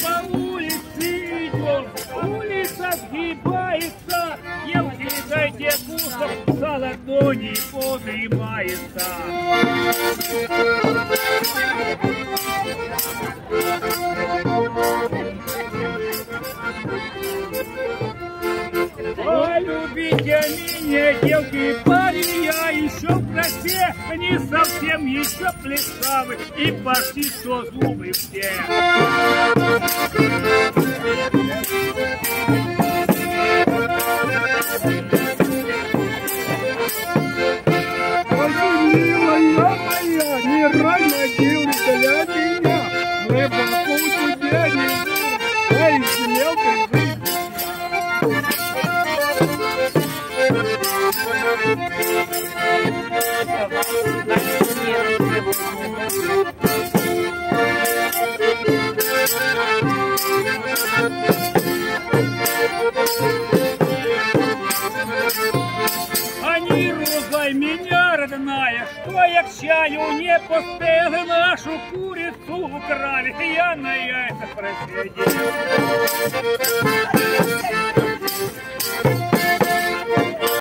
по улице идем, улица сгибается, Девки, дайте кусок, за ладони поднимается. Полюбите меня, девки, парень, я еще в красе, не совсем еще плесавый, и почти что зубы все. Моя, не рай могилы для меня. Глубоко тебе не Ай, мелкой жизни. Они ругай меня, родная, что я к чаю не поспела нашу курицу украли, я на яйца просидел.